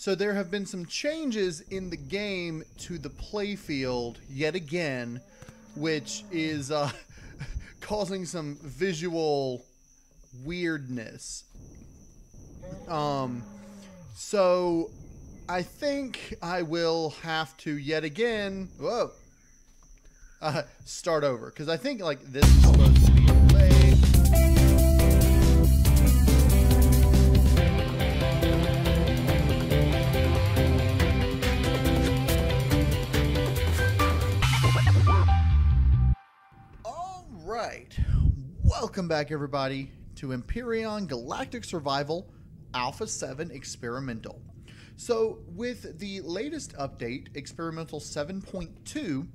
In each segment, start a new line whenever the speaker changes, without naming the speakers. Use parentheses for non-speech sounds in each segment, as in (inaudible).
So there have been some changes in the game to the playfield yet again, which is uh, (laughs) causing some visual weirdness. Um, so I think I will have to yet again. Whoa. Uh, start over because I think like this is supposed Welcome back, everybody, to Empyrion Galactic Survival Alpha 7 Experimental. So, with the latest update, Experimental 7.2,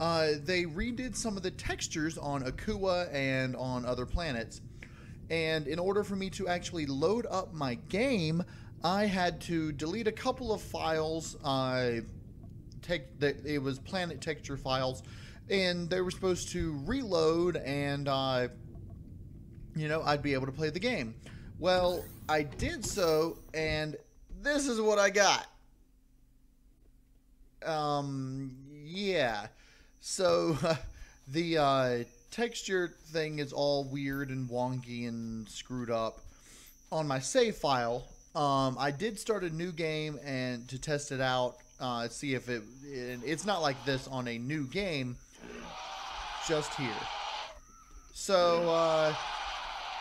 uh, they redid some of the textures on Akua and on other planets. And in order for me to actually load up my game, I had to delete a couple of files. Uh, tech, that it was planet texture files, and they were supposed to reload, and uh, you know I'd be able to play the game. Well, I did so, and this is what I got. Um, yeah. So (laughs) the uh, texture thing is all weird and wonky and screwed up on my save file. Um, I did start a new game and to test it out, uh, see if it. It's not like this on a new game. Just here. So uh,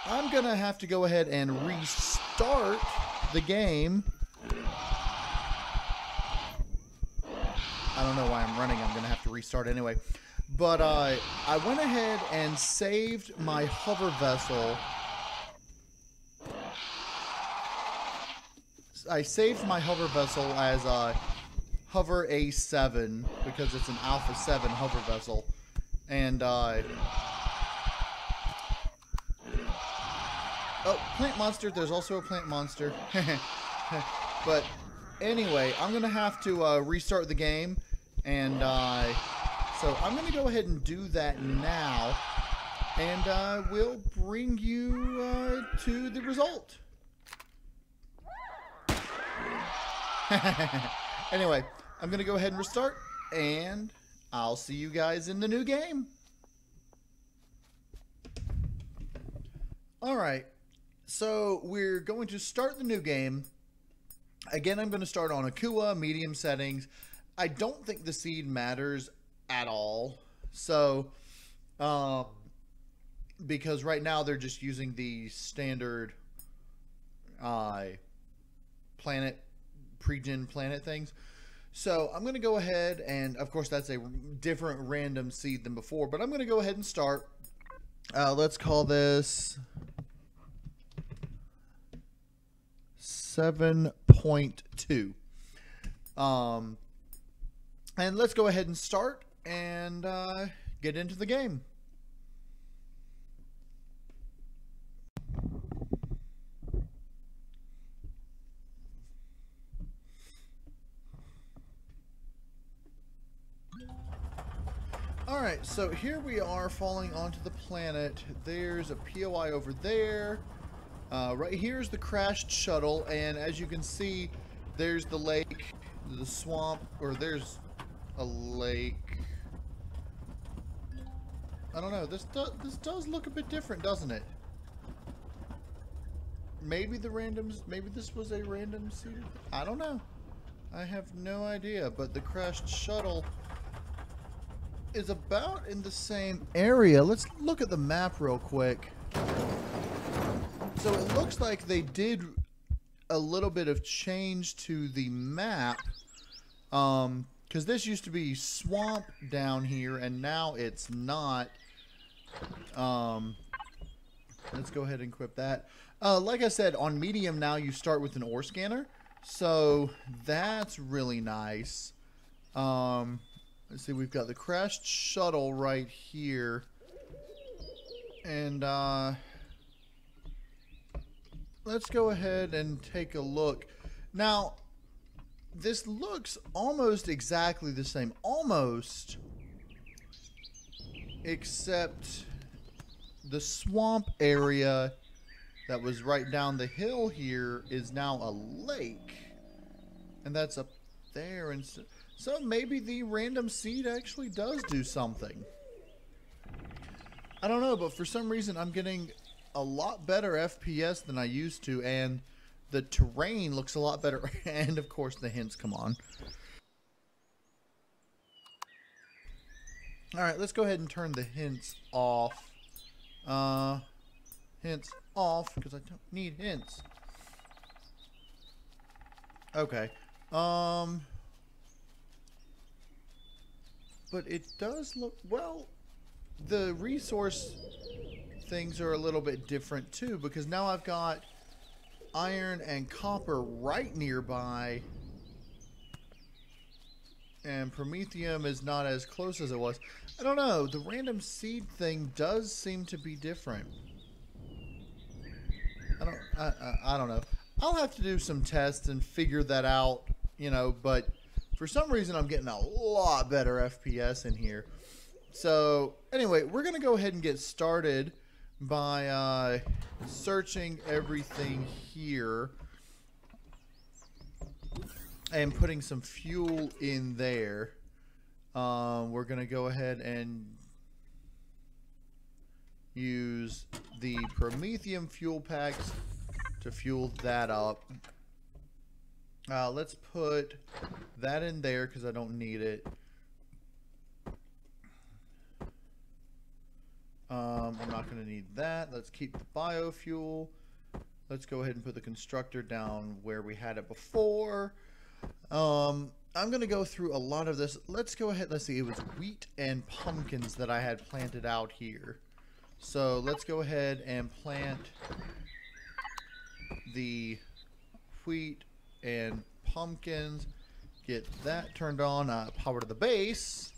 I'm gonna have to go ahead and restart the game. I don't know why I'm running. I'm gonna have to restart anyway. But uh, I went ahead and saved my hover vessel. I saved my hover vessel as uh, Hover A7 because it's an Alpha 7 hover vessel. And, uh, oh, plant monster. There's also a plant monster. (laughs) but anyway, I'm going to have to uh, restart the game. And, uh, so I'm going to go ahead and do that now. And uh, we'll bring you uh, to the result. (laughs) anyway, I'm going to go ahead and restart, and I'll see you guys in the new game. All right, so we're going to start the new game. Again, I'm going to start on Akua, medium settings. I don't think the seed matters at all. So, um, because right now they're just using the standard uh, planet pre-gen planet things. So I'm going to go ahead and, of course, that's a different random seed than before, but I'm going to go ahead and start. Uh, let's call this 7.2. Um, and let's go ahead and start and uh, get into the game. All right, so here we are falling onto the planet. There's a POI over there. Uh, right here's the crashed shuttle, and as you can see, there's the lake, the swamp, or there's a lake. I don't know. This does this does look a bit different, doesn't it? Maybe the randoms. Maybe this was a random seed. I don't know. I have no idea. But the crashed shuttle is about in the same area. Let's look at the map real quick. So it looks like they did a little bit of change to the map. Um, because this used to be swamp down here, and now it's not. Um, let's go ahead and equip that. Uh, like I said, on medium now you start with an ore scanner, so that's really nice. Um, let's see, we've got the crashed shuttle right here, and uh, let's go ahead and take a look. Now, this looks almost exactly the same. Almost. Except the swamp area that was right down the hill here is now a lake. And that's up there. And so, maybe the random seed actually does do something. I don't know, but for some reason I'm getting a lot better FPS than I used to, and the terrain looks a lot better, (laughs) and of course the hints come on. Alright, let's go ahead and turn the hints off. Uh, hints off, because I don't need hints. Okay. Um... But it does look, well, the resource things are a little bit different too because now I've got iron and copper right nearby and promethium is not as close as it was. I don't know, the random seed thing does seem to be different. I don't I, I, I don't know. I'll have to do some tests and figure that out, you know, but for some reason I'm getting a lot better FPS in here. So anyway, we're gonna go ahead and get started by uh, searching everything here and putting some fuel in there. Um, we're gonna go ahead and use the Promethium fuel packs to fuel that up. Uh, let's put that in there because I don't need it. Um, I'm not going to need that. Let's keep the biofuel. Let's go ahead and put the constructor down where we had it before. Um, I'm going to go through a lot of this. Let's go ahead. Let's see. It was wheat and pumpkins that I had planted out here. So let's go ahead and plant the wheat and pumpkins. Get that turned on. Uh, power to the base.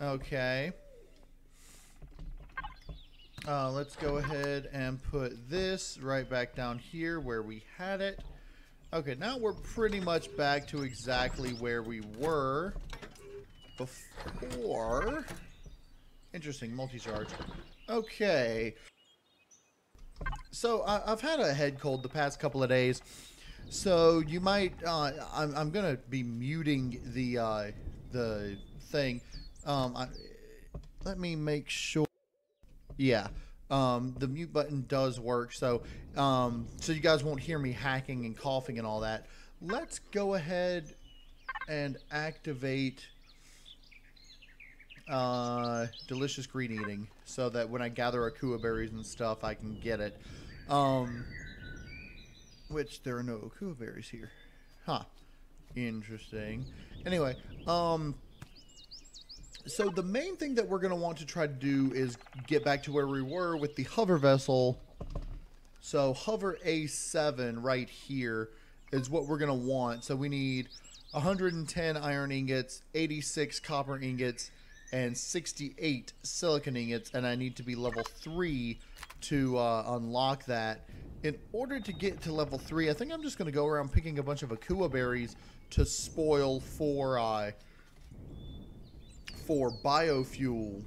Okay. Uh, let's go ahead and put this right back down here where we had it. Okay, now we're pretty much back to exactly where we were before. Interesting, multi-charge. Okay. So I, have had a head cold the past couple of days. So you might, uh, I'm, I'm to be muting the, uh, the thing. Um, I, let me make sure. Yeah. Um, the mute button does work, so um, so you guys won't hear me hacking and coughing and all that. Let's go ahead and activate uh, delicious green eating so that when I gather akua berries and stuff, I can get it. Um, which there are no akua berries here. Huh. Interesting. Anyway, um, so the main thing that we're going to want to try to do is get back to where we were with the hover vessel. So hover A7 right here is what we're going to want. So we need 110 iron ingots, 86 copper ingots, and 68 silicon ingots. And I need to be level 3 to uh, unlock that. In order to get to level 3, I think I'm just going to go around picking a bunch of Akua berries to spoil for... Uh, for biofuel.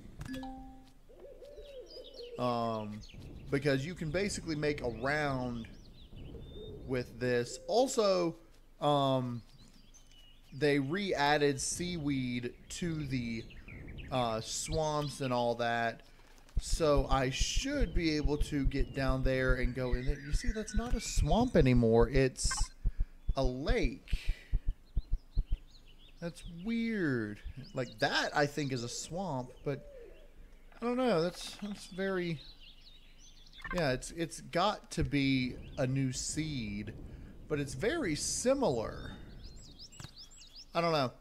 Um, because you can basically make a round with this. Also, um, they re-added seaweed to the uh, swamps and all that. So I should be able to get down there and go in there. You see, that's not a swamp anymore. It's a lake. That's weird. Like that, I think is a swamp, but I don't know. That's that's very. Yeah, it's it's got to be a new seed, but it's very similar. I don't know.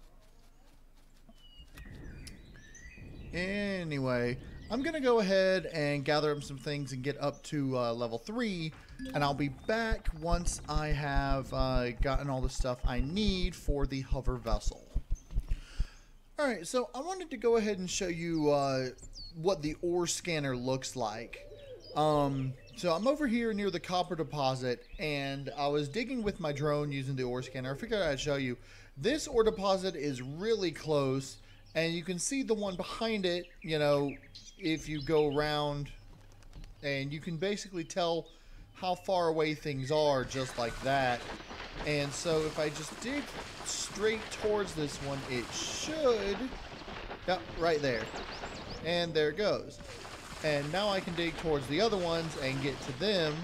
Anyway, I'm going to go ahead and gather up some things and get up to uh, level 3. And I'll be back once I have uh, gotten all the stuff I need for the hover vessel. Alright, so I wanted to go ahead and show you uh, what the ore scanner looks like. Um, so I'm over here near the copper deposit, and I was digging with my drone using the ore scanner. I figured I'd show you. This ore deposit is really close, and you can see the one behind it, you know, if you go around, and you can basically tell how far away things are just like that. And so if I just dig straight towards this one, it should... Yep, right there. And there it goes. And now I can dig towards the other ones and get to them.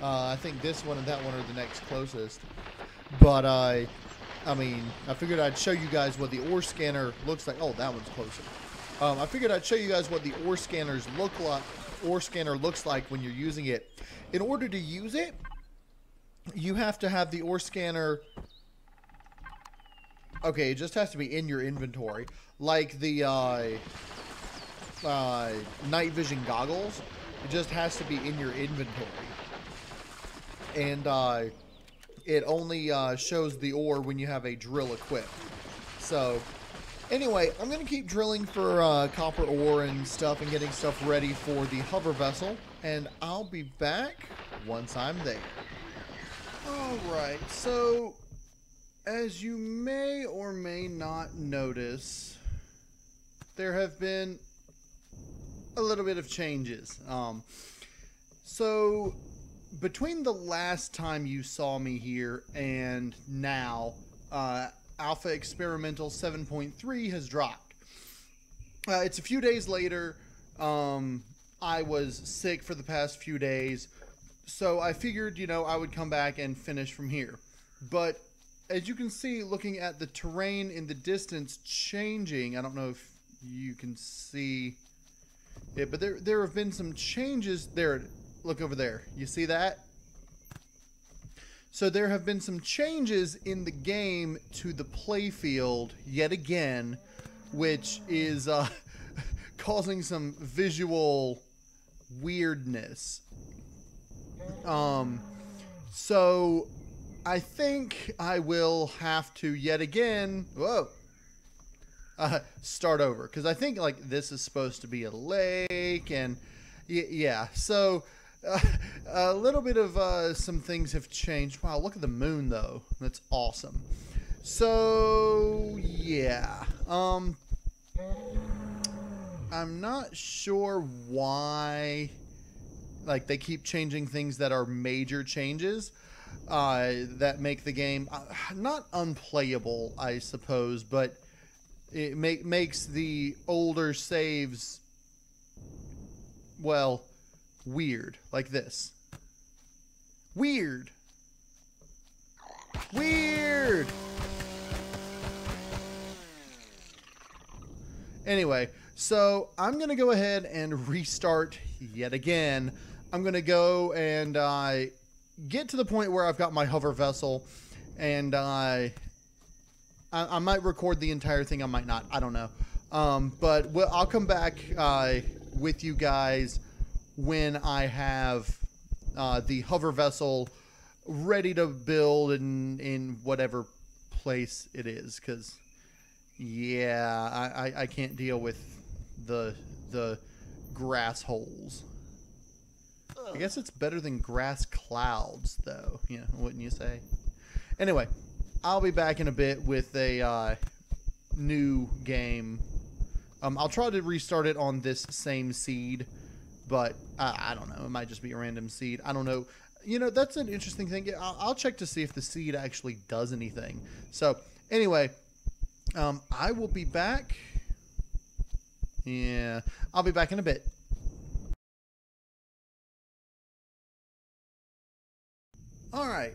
Uh, I think this one and that one are the next closest. But I, I mean, I figured I'd show you guys what the ore scanner looks like. Oh, that one's closer. Um, I figured I'd show you guys what the ore scanners look like. Ore scanner looks like when you're using it. In order to use it, you have to have the ore scanner. Okay, it just has to be in your inventory, like the uh, uh, night vision goggles. It just has to be in your inventory, and uh, it only uh, shows the ore when you have a drill equipped. So, anyway, I'm gonna keep drilling for uh, copper ore and stuff, and getting stuff ready for the hover vessel, and I'll be back once I'm there. Alright, so as you may or may not notice, there have been a little bit of changes. Um, so between the last time you saw me here and now, uh, Alpha Experimental 7.3 has dropped. Uh, it's a few days later. Um, I was sick for the past few days so I figured, you know, I would come back and finish from here. But as you can see, looking at the terrain in the distance changing, I don't know if you can see it, but there there have been some changes there. Look over there. You see that? So there have been some changes in the game to the playfield yet again, which is uh, (laughs) causing some visual weirdness. Um, so I think I will have to yet again. Whoa. Uh, start over because I think like this is supposed to be a lake and yeah. So (laughs) a little bit of uh, some things have changed. Wow, look at the moon though. That's awesome. So yeah. Um, I'm not sure why like they keep changing things that are major changes uh, that make the game uh, not unplayable, I suppose, but it make, makes the older saves well weird, like this. Weird. Weird. Anyway, so I'm going to go ahead and restart yet again. I'm going to go and uh, get to the point where I've got my hover vessel, and uh, I, I might record the entire thing. I might not. I don't know. Um, but we'll, I'll come back uh, with you guys when I have uh, the hover vessel ready to build in in whatever place it is. Because yeah, I, I, I can't deal with the the grass holes. I guess it's better than grass clouds, though. Yeah, wouldn't you say? Anyway, I'll be back in a bit with a uh, new game. Um, I'll try to restart it on this same seed, but I, I, don't know. It might just be a random seed. I don't know. You know, that's an interesting thing. I'll, I'll check to see if the seed actually does anything. So, anyway, um, I will be back. Yeah, I'll be back in a bit. All right.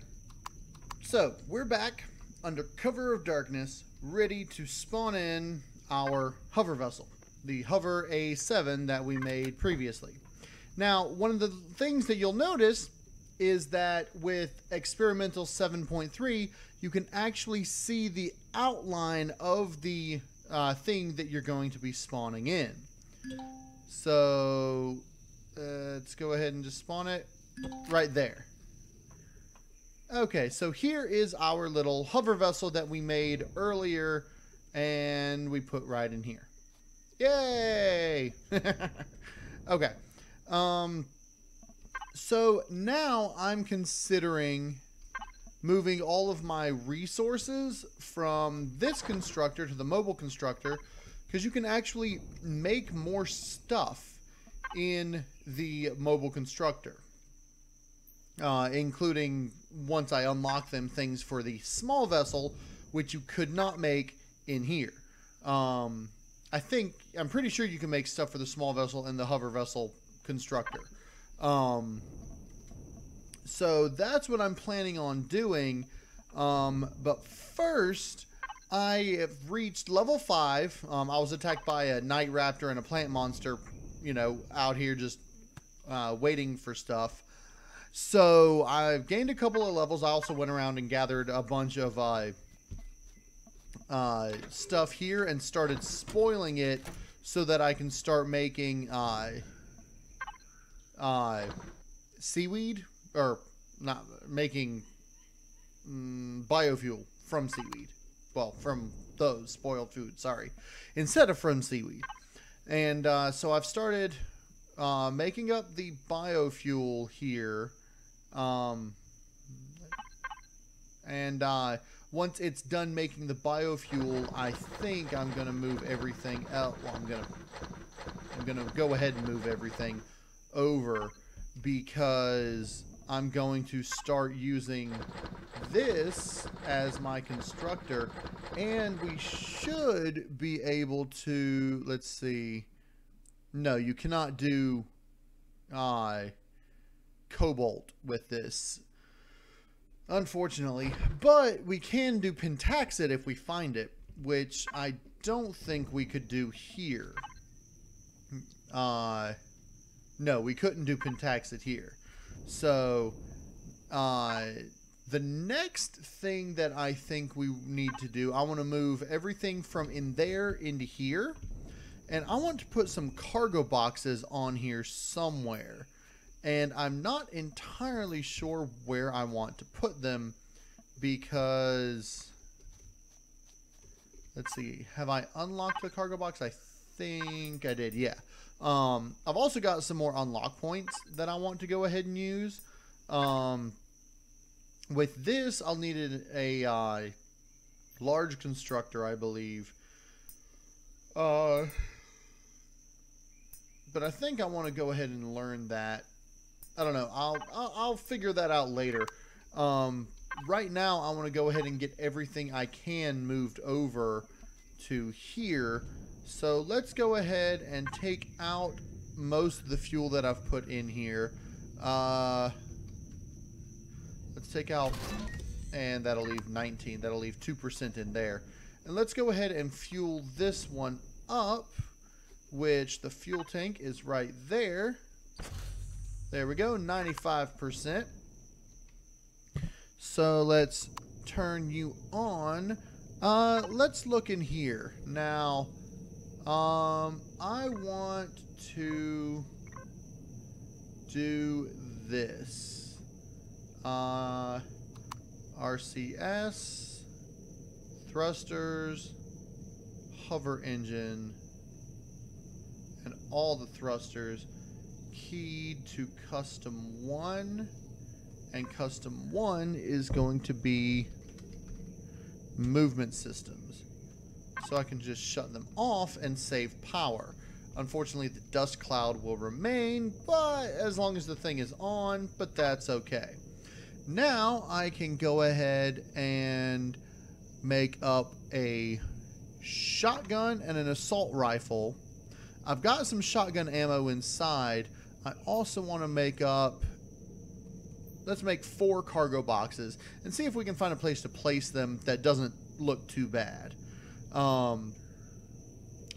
So we're back under cover of darkness, ready to spawn in our hover vessel, the Hover A7 that we made previously. Now, one of the things that you'll notice is that with Experimental 7.3, you can actually see the outline of the uh, thing that you're going to be spawning in. So, uh, let's go ahead and just spawn it right there. Okay, so here is our little hover vessel that we made earlier and we put right in here. Yay! (laughs) okay. Um, so now I'm considering moving all of my resources from this constructor to the mobile constructor because you can actually make more stuff in the mobile constructor. uh, including once I unlock them things for the small vessel, which you could not make in here. Um, I think I'm pretty sure you can make stuff for the small vessel and the hover vessel constructor. Um, so that's what I'm planning on doing. Um, but first, I have reached level five. Um, I was attacked by a night raptor and a plant monster, you know, out here just uh, waiting for stuff. So I've gained a couple of levels. I also went around and gathered a bunch of uh, uh, stuff here and started spoiling it so that I can start making uh, uh, seaweed or not making mm, biofuel from seaweed. Well, from those spoiled food, sorry, instead of from seaweed. And uh, so I've started uh, making up the biofuel here. Um, and uh, once it's done making the biofuel, I think I'm gonna move everything out. Well, I'm gonna I'm gonna go ahead and move everything over because I'm going to start using this as my constructor. And we should be able to let's see. No you cannot do uh, cobalt with this unfortunately but we can do pentaxid if we find it which I don't think we could do here uh no we couldn't do pentaxid here so, uh, the next thing that I think we need to do, I want to move everything from in there into here. And I want to put some cargo boxes on here somewhere. And I'm not entirely sure where I want to put them because... Let's see. Have I unlocked the cargo box? I think I did. Yeah. Um, I've also got some more unlock points that I want to go ahead and use. Um, with this, I'll need a, uh, large constructor, I believe. Uh, but I think I want to go ahead and learn that. I don't know. I'll I'll, I'll figure that out later. Um, right now, I want to go ahead and get everything I can moved over to here so let's go ahead and take out most of the fuel that I've put in here. Uh, let's take out, and that'll leave 19. That'll leave 2% in there. And let's go ahead and fuel this one up, which the fuel tank is right there. There we go, 95%. So let's turn you on. Uh, let's look in here. Now, um, I want to do this. Uh, RCS, thrusters, hover engine, and all the thrusters keyed to custom 1 and custom 1 is going to be movement systems so I can just shut them off and save power. Unfortunately, the dust cloud will remain, but as long as the thing is on, but that's okay. Now I can go ahead and make up a shotgun and an assault rifle. I've got some shotgun ammo inside. I also want to make up let's make four cargo boxes and see if we can find a place to place them that doesn't look too bad. Um,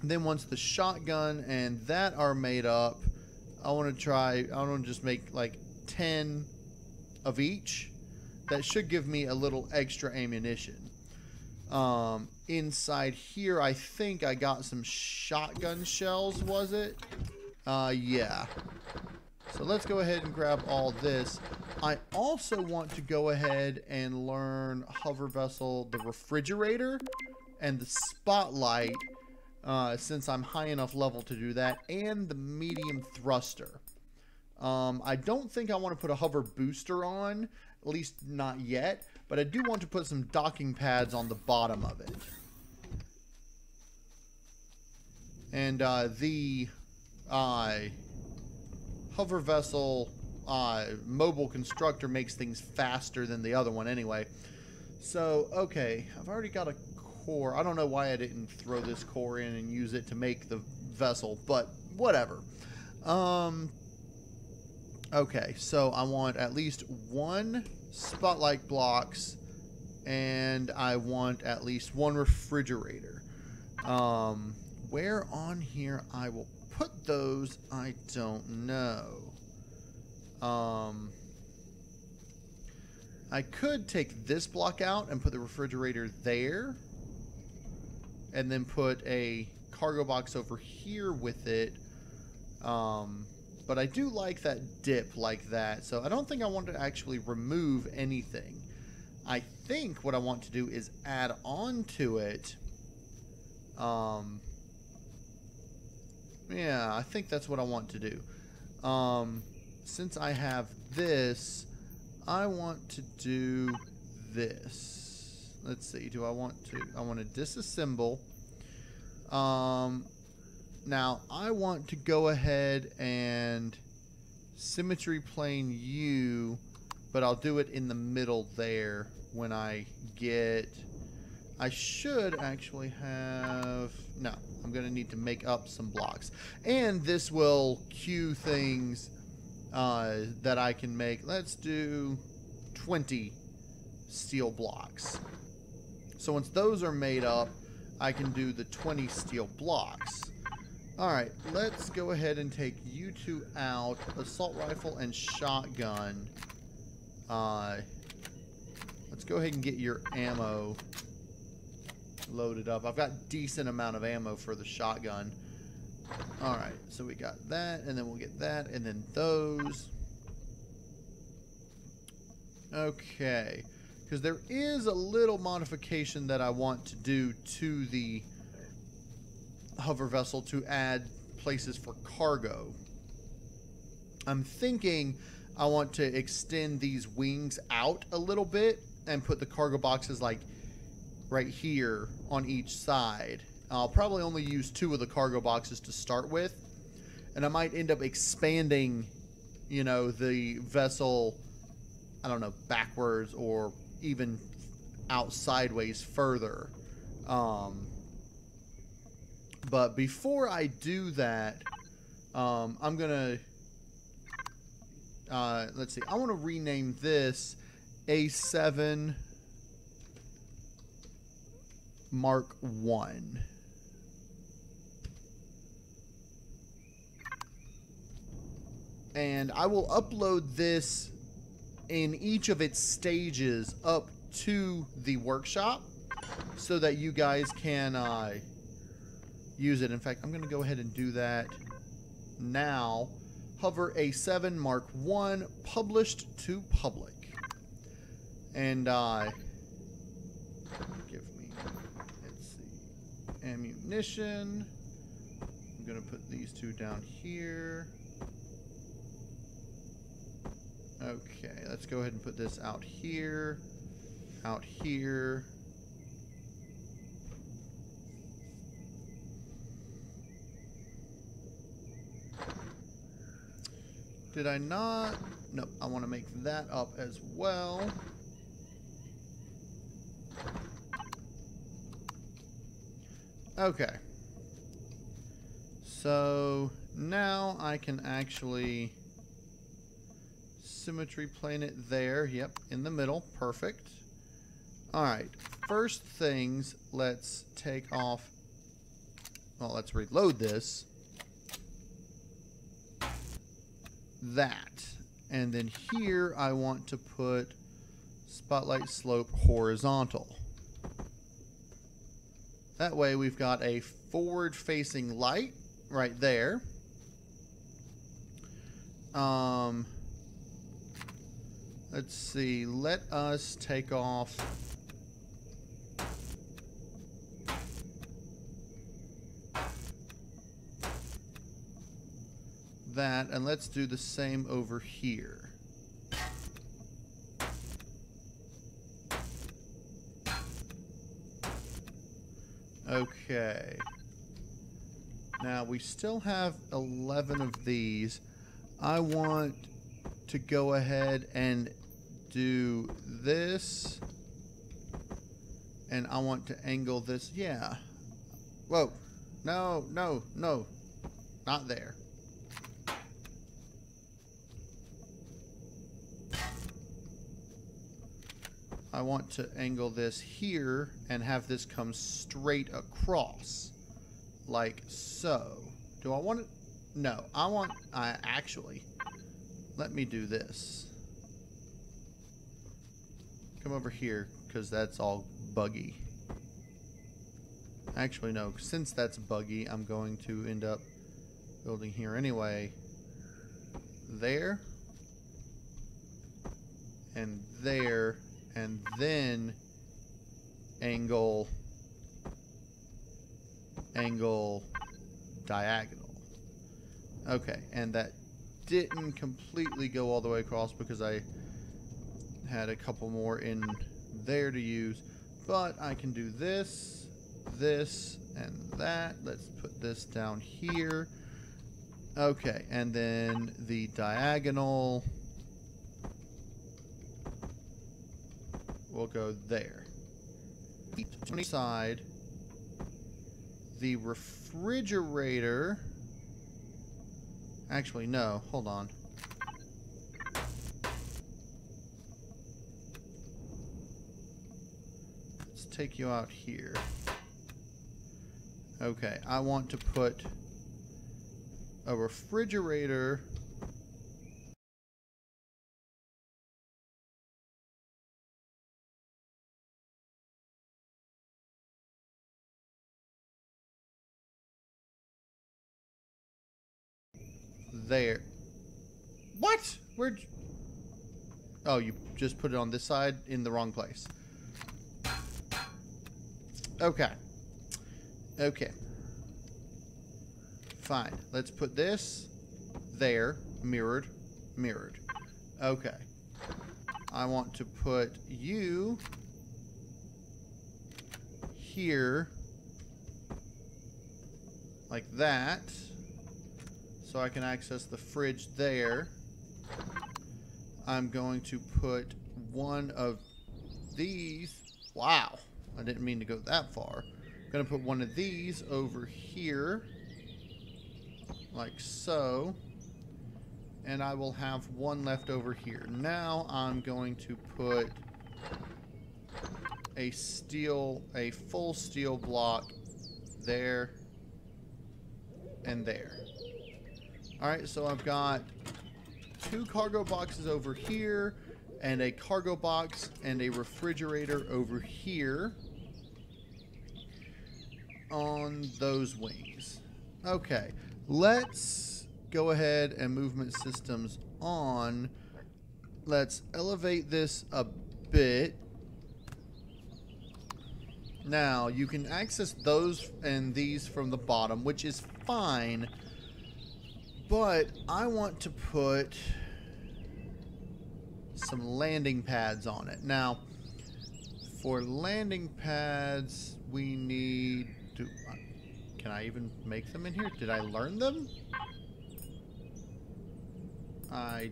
then once the shotgun and that are made up, I want to try, I want to just make like 10 of each. That should give me a little extra ammunition. Um, inside here, I think I got some shotgun shells, was it? Uh, yeah. So let's go ahead and grab all this. I also want to go ahead and learn hover vessel, the refrigerator, and the spotlight uh, since I'm high enough level to do that, and the medium thruster. Um, I don't think I want to put a hover booster on, at least not yet, but I do want to put some docking pads on the bottom of it. And uh, the uh, hover vessel uh, mobile constructor makes things faster than the other one anyway. So, okay, I've already got a core. I don't know why I didn't throw this core in and use it to make the vessel, but whatever. Um, okay, so I want at least one spotlight blocks and I want at least one refrigerator. Um, where on here I will put those, I don't know. Um, I could take this block out and put the refrigerator there. And then put a cargo box over here with it. Um, but I do like that dip like that. So I don't think I want to actually remove anything. I think what I want to do is add on to it. Um, yeah, I think that's what I want to do. Um, since I have this, I want to do this. Let's see. Do I want to? I want to disassemble. Um, now I want to go ahead and symmetry plane you, but I'll do it in the middle there when I get. I should actually have. No, I'm going to need to make up some blocks. And this will cue things uh, that I can make. Let's do 20 steel blocks. So once those are made up, I can do the 20 steel blocks. Alright, let's go ahead and take you two out. Assault rifle and shotgun. Uh, let's go ahead and get your ammo loaded up. I've got decent amount of ammo for the shotgun. Alright, so we got that, and then we'll get that, and then those. Okay. Because there is a little modification that I want to do to the hover vessel to add places for cargo. I'm thinking I want to extend these wings out a little bit and put the cargo boxes like right here on each side. I'll probably only use two of the cargo boxes to start with. And I might end up expanding, you know, the vessel, I don't know, backwards or even out sideways further. Um, but before I do that, um, I'm going to, uh, let's see, I want to rename this A7 Mark 1. And I will upload this in each of its stages up to the workshop so that you guys can uh, use it. In fact, I'm going to go ahead and do that now. Hover A7 Mark 1 published to public. And uh, give me, let's see, ammunition. I'm going to put these two down here. Okay, let's go ahead and put this out here, out here. Did I not? No, I want to make that up as well. Okay. So now I can actually symmetry plane it there. Yep, in the middle. Perfect. Alright, first things, let's take off... Well, let's reload this. That. And then here, I want to put spotlight slope horizontal. That way, we've got a forward-facing light right there. Um... Let's see. Let us take off... that, and let's do the same over here. Okay. Now, we still have 11 of these. I want to go ahead and do this. And I want to angle this. Yeah. Whoa. No, no, no. Not there. I want to angle this here and have this come straight across. Like so. Do I want it? No, I want, I actually, let me do this. Come over here, because that's all buggy. Actually, no, since that's buggy, I'm going to end up building here anyway. There. And there. And then angle, angle, diagonal. Okay, and that didn't completely go all the way across because I had a couple more in there to use. But I can do this, this, and that. Let's put this down here. Okay, and then the diagonal will go there. Each side. The refrigerator Actually, no. Hold on. Let's take you out here. Okay, I want to put a refrigerator there. What? Where'd... Oh, you just put it on this side in the wrong place. Okay. Okay. Fine. Let's put this there. Mirrored. Mirrored. Okay. I want to put you here like that so I can access the fridge there. I'm going to put one of these. Wow, I didn't mean to go that far. I'm going to put one of these over here, like so. And I will have one left over here. Now I'm going to put a steel, a full steel block there and there. Alright, so I've got two cargo boxes over here, and a cargo box and a refrigerator over here on those wings. Okay, let's go ahead and movement systems on. Let's elevate this a bit. Now, you can access those and these from the bottom, which is fine but I want to put some landing pads on it. Now, for landing pads, we need to... Uh, can I even make them in here? Did I learn them? I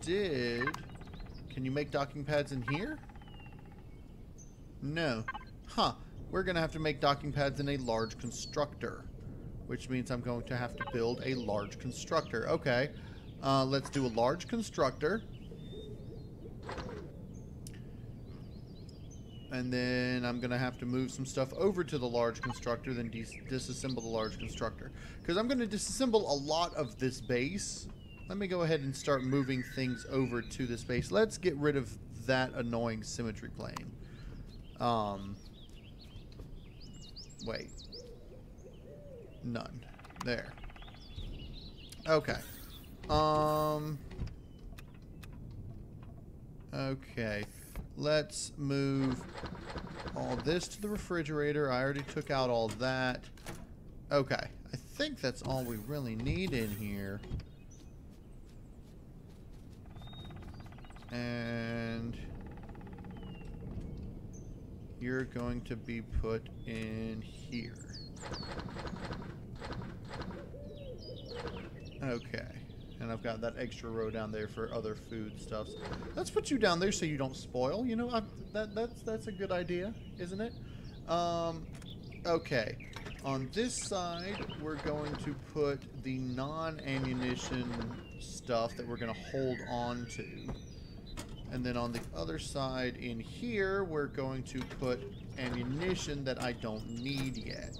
did. Can you make docking pads in here? No. Huh. We're going to have to make docking pads in a large constructor which means I'm going to have to build a large constructor. Okay, uh, let's do a large constructor. And then I'm going to have to move some stuff over to the large constructor, then dis disassemble the large constructor. Because I'm going to disassemble a lot of this base. Let me go ahead and start moving things over to this base. Let's get rid of that annoying symmetry plane. Um, wait. None. There. Okay. Um. Okay. Let's move all this to the refrigerator. I already took out all that. Okay. I think that's all we really need in here. And you're going to be put in here. Okay. And I've got that extra row down there for other food stuffs. Let's put you down there so you don't spoil. You know, i that that's that's a good idea, isn't it? Um, okay. On this side, we're going to put the non-ammunition stuff that we're going to hold on to. And then on the other side in here, we're going to put ammunition that I don't need yet.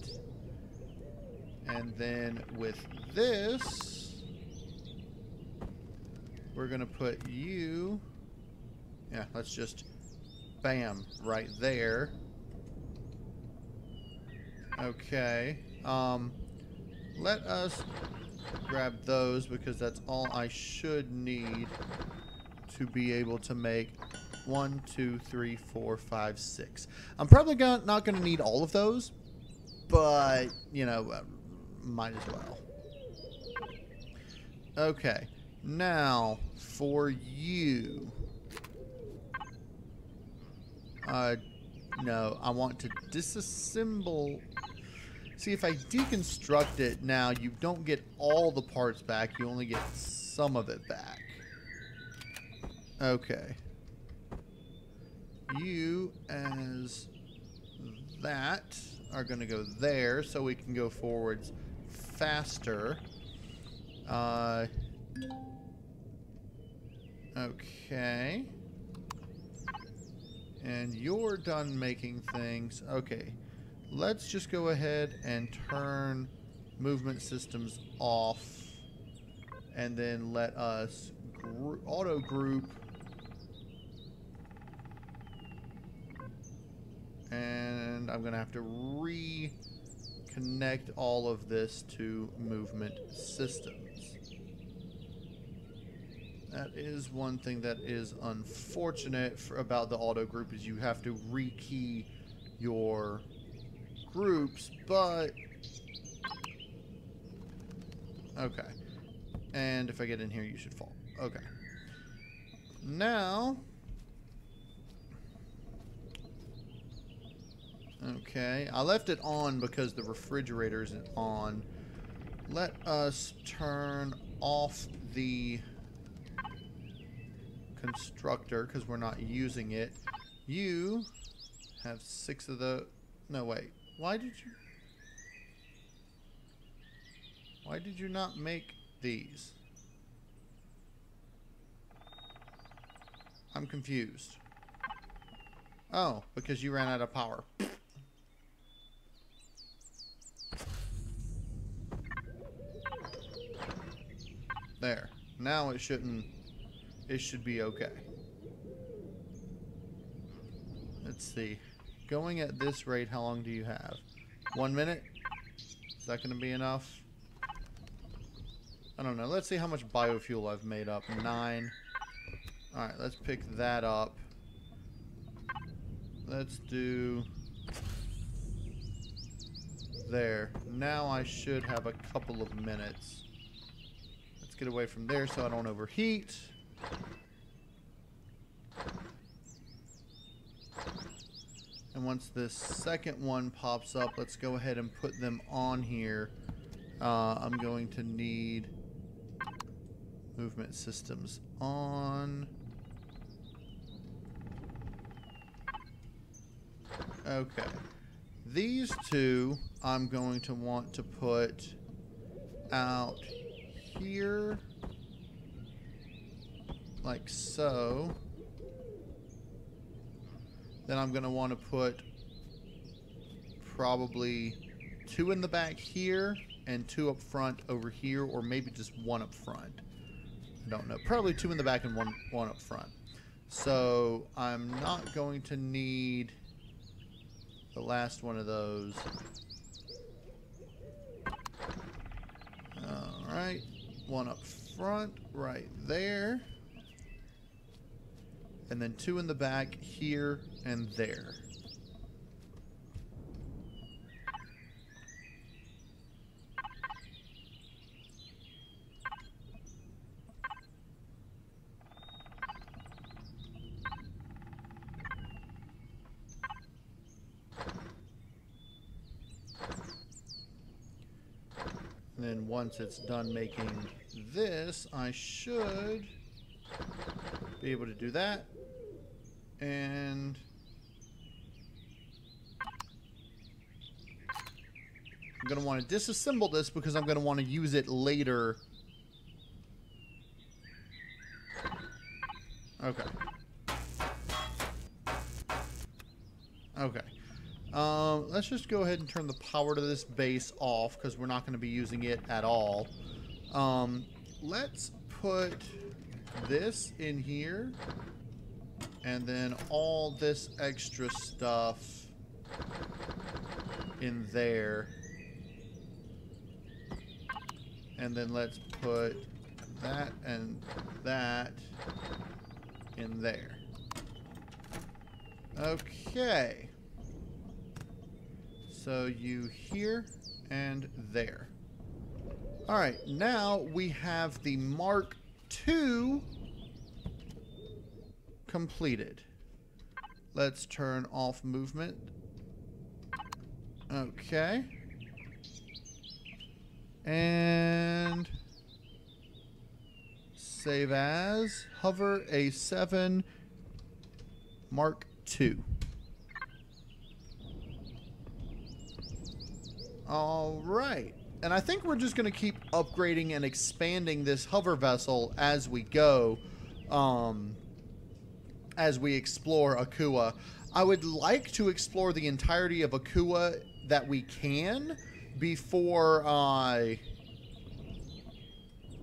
And then with this, we're going to put you... Yeah, let's just... Bam, right there. Okay. Um, let us grab those because that's all I should need to be able to make one, two, three, four, five, six. I'm probably gonna, not going to need all of those, but, you know, uh, might as well. Okay. Now, for you. Uh, no, I want to disassemble See, if I deconstruct it now, you don't get all the parts back. You only get some of it back. Okay. You, as that, are going to go there so we can go forwards faster. Uh, okay. And you're done making things. Okay. Let's just go ahead and turn movement systems off and then let us auto group and I'm gonna have to reconnect all of this to movement systems that is one thing that is unfortunate for, about the auto group is you have to rekey your groups, but... Okay. And if I get in here, you should fall. Okay. Now... Okay, I left it on because the refrigerator isn't on. Let us turn off the constructor because we're not using it. You have six of the... No, wait. Why did you... Why did you not make these? I'm confused. Oh, because you ran out of power. There. Now it shouldn't... It should be okay. Let's see. Going at this rate, how long do you have? One minute? Is that going to be enough? I don't know. Let's see how much biofuel I've made up. Nine. Alright, let's pick that up. Let's do... There. Now I should have a couple of minutes. Let's get away from there so I don't overheat. And once this second one pops up, let's go ahead and put them on here. Uh, I'm going to need movement systems on. Okay. These two I'm going to want to put out here like so. Then I'm going to want to put probably two in the back here and two up front over here, or maybe just one up front. I don't know. Probably two in the back and one, one up front. So I'm not going to need the last one of those. Alright, one up front right there and then two in the back here and there. And then once it's done making this, I should be able to do that. And I'm going to want to disassemble this because I'm going to want to use it later. Okay. Okay. Um, let's just go ahead and turn the power to this base off because we're not going to be using it at all. Um, let's put this in here and then all this extra stuff in there. And then let's put that and that in there. Okay. So you here and there. Alright, now we have the Mark II completed. Let's turn off movement. Okay. And save as hover A7 Mark II. All right. And I think we're just going to keep upgrading and expanding this hover vessel as we go, um, as we explore Akua. I would like to explore the entirety of Akua that we can before I.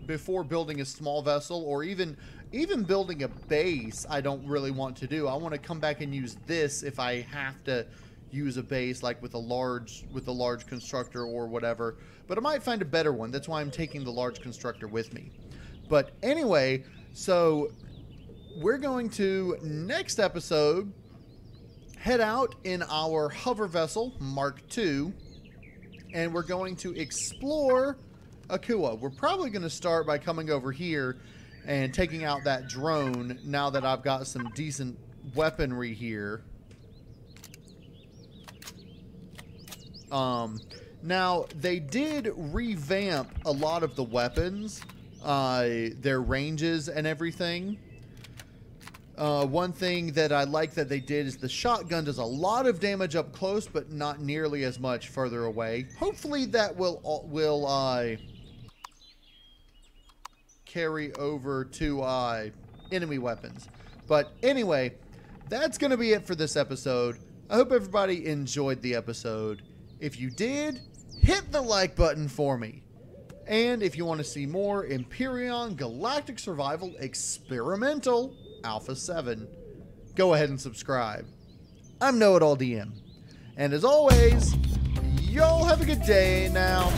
Before building a small vessel or even even building a base I don't really want to do. I want to come back and use this if I have to use a base like with a large with a large constructor or whatever. But I might find a better one. That's why I'm taking the large constructor with me. But anyway, so we're going to next episode head out in our hover vessel Mark II and we're going to explore Akua. We're probably going to start by coming over here and taking out that drone now that I've got some decent weaponry here. Um, now, they did revamp a lot of the weapons, uh, their ranges and everything. Uh, one thing that I like that they did is the shotgun does a lot of damage up close, but not nearly as much further away. Hopefully that will uh, will uh, carry over to uh, enemy weapons. But anyway, that's going to be it for this episode. I hope everybody enjoyed the episode. If you did, hit the like button for me. And if you want to see more Empyrion Galactic Survival Experimental Alpha 7, go ahead and subscribe. I'm Know It All DM. And as always, y'all have a good day now.